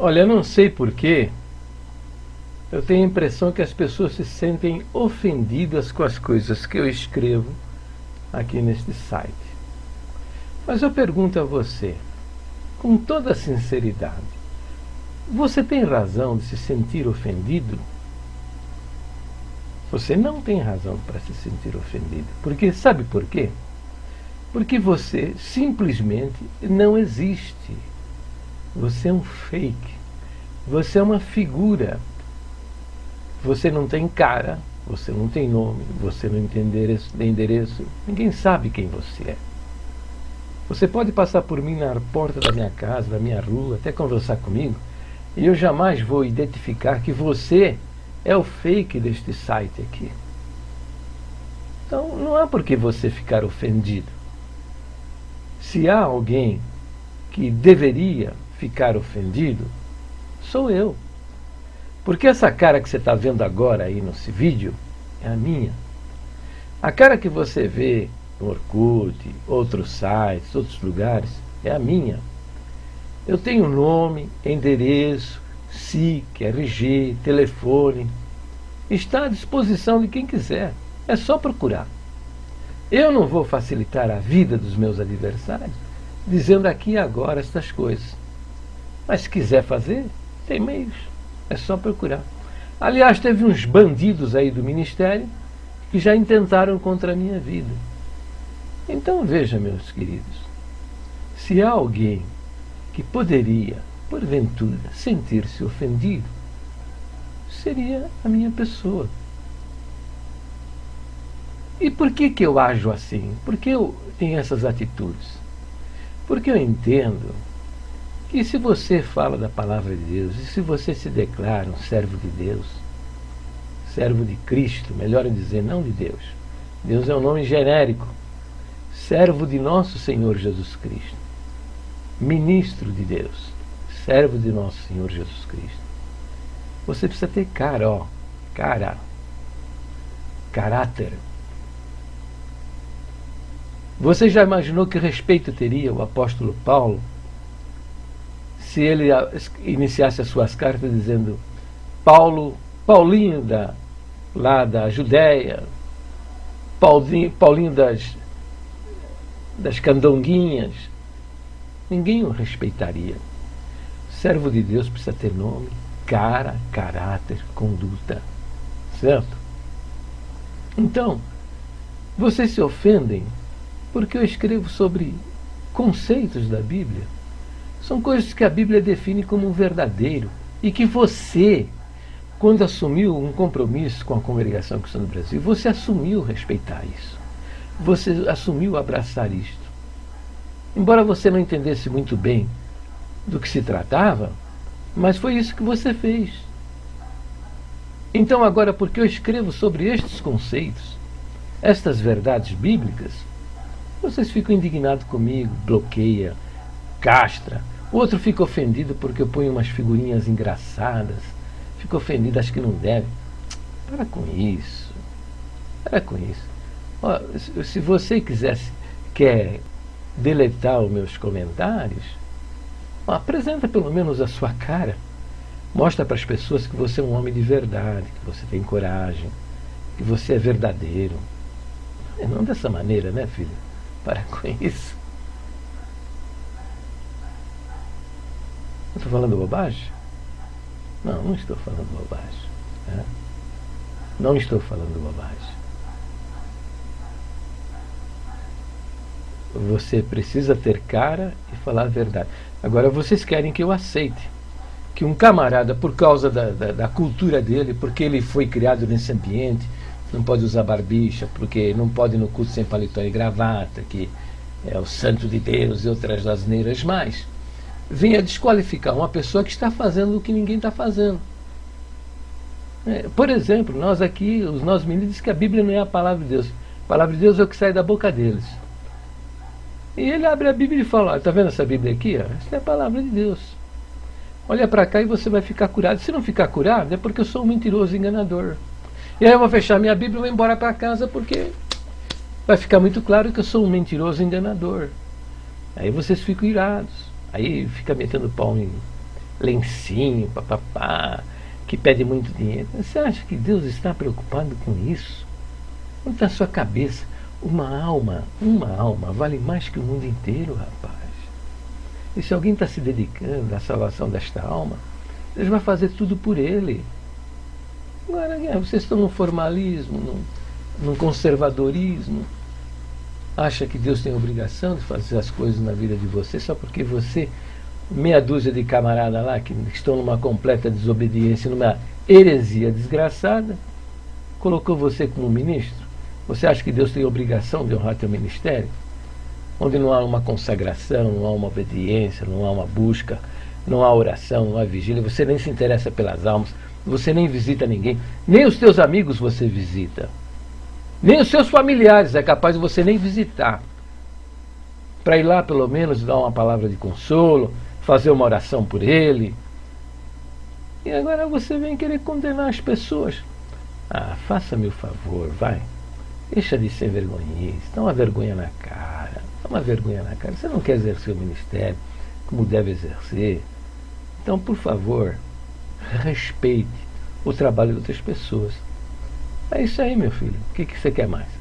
Olha, eu não sei porquê. Eu tenho a impressão que as pessoas se sentem ofendidas com as coisas que eu escrevo aqui neste site. Mas eu pergunto a você, com toda sinceridade, você tem razão de se sentir ofendido? Você não tem razão para se sentir ofendido. Porque sabe por quê? Porque você simplesmente não existe. Você é um fake. Você é uma figura. Você não tem cara, você não tem nome, você não tem endereço, endereço. Ninguém sabe quem você é. Você pode passar por mim na porta da minha casa, da minha rua, até conversar comigo, e eu jamais vou identificar que você é o fake deste site aqui. Então não há por que você ficar ofendido. Se há alguém que deveria ficar ofendido, sou eu. Porque essa cara que você está vendo agora aí nesse vídeo é a minha. A cara que você vê no Orkut, outros sites, outros lugares, é a minha. Eu tenho nome, endereço, SIC, RG, telefone. Está à disposição de quem quiser. É só procurar. Eu não vou facilitar a vida dos meus adversários dizendo aqui e agora estas coisas. Mas se quiser fazer, tem meios. É só procurar. Aliás, teve uns bandidos aí do ministério que já intentaram contra a minha vida. Então veja, meus queridos, se há alguém que poderia, porventura, sentir-se ofendido, seria a minha pessoa. E por que, que eu ajo assim? Por que eu tenho essas atitudes? Porque eu entendo que se você fala da palavra de Deus e se você se declara um servo de Deus, servo de Cristo, melhor dizer, não de Deus. Deus é um nome genérico servo de nosso Senhor Jesus Cristo, ministro de Deus, servo de nosso Senhor Jesus Cristo. Você precisa ter cara, ó, cara, caráter. Você já imaginou que respeito teria o apóstolo Paulo se ele iniciasse as suas cartas dizendo Paulo, Paulinho da, lá da Judéia, Paulinho, Paulinho das das candonguinhas, ninguém o respeitaria. servo de Deus precisa ter nome, cara, caráter, conduta. Certo? Então, vocês se ofendem porque eu escrevo sobre conceitos da Bíblia. São coisas que a Bíblia define como verdadeiro e que você, quando assumiu um compromisso com a congregação cristã do Brasil, você assumiu respeitar isso você assumiu abraçar isto. Embora você não entendesse muito bem do que se tratava, mas foi isso que você fez. Então, agora, porque eu escrevo sobre estes conceitos, estas verdades bíblicas, vocês ficam indignados comigo, bloqueia, castra. O outro fica ofendido porque eu ponho umas figurinhas engraçadas. Fica ofendido, acho que não deve. Para com isso. Para com isso se você quisesse, quer deletar os meus comentários, apresenta pelo menos a sua cara. Mostra para as pessoas que você é um homem de verdade, que você tem coragem, que você é verdadeiro. E não dessa maneira, né, filho? Para com isso. Estou falando bobagem? Não, não estou falando bobagem. Né? Não estou falando bobagem. Você precisa ter cara e falar a verdade. Agora, vocês querem que eu aceite que um camarada, por causa da, da, da cultura dele, porque ele foi criado nesse ambiente, não pode usar barbicha, porque não pode ir no culto sem paletó e gravata, que é o santo de Deus e outras asneiras mais, venha desqualificar uma pessoa que está fazendo o que ninguém está fazendo. É, por exemplo, nós aqui, os nossos meninos, dizem que a Bíblia não é a palavra de Deus. A palavra de Deus é o que sai da boca deles. E ele abre a Bíblia e fala: Está vendo essa Bíblia aqui? Essa é a palavra de Deus. Olha para cá e você vai ficar curado. Se não ficar curado, é porque eu sou um mentiroso enganador. E aí eu vou fechar minha Bíblia e vou embora para casa porque vai ficar muito claro que eu sou um mentiroso enganador. Aí vocês ficam irados. Aí fica metendo pau em, lencinho, papapá, que pede muito dinheiro. Você acha que Deus está preocupado com isso? Onde está a sua cabeça? Uma alma, uma alma vale mais que o mundo inteiro, rapaz. E se alguém está se dedicando à salvação desta alma, Deus vai fazer tudo por ele. Agora, é, vocês estão no formalismo, num, num conservadorismo. Acha que Deus tem obrigação de fazer as coisas na vida de você só porque você, meia dúzia de camarada lá que estão numa completa desobediência, numa heresia desgraçada, colocou você como ministro? Você acha que Deus tem obrigação de honrar teu ministério? Onde não há uma consagração, não há uma obediência, não há uma busca, não há oração, não há vigília, você nem se interessa pelas almas, você nem visita ninguém, nem os teus amigos você visita, nem os seus familiares é capaz de você nem visitar. Para ir lá pelo menos dar uma palavra de consolo, fazer uma oração por ele. E agora você vem querer condenar as pessoas. Ah, faça-me o favor, vai. Deixa de ser vergonhice, dá uma vergonha na cara, dá uma vergonha na cara. Você não quer exercer o ministério como deve exercer. Então, por favor, respeite o trabalho de outras pessoas. É isso aí, meu filho. O que, que você quer mais?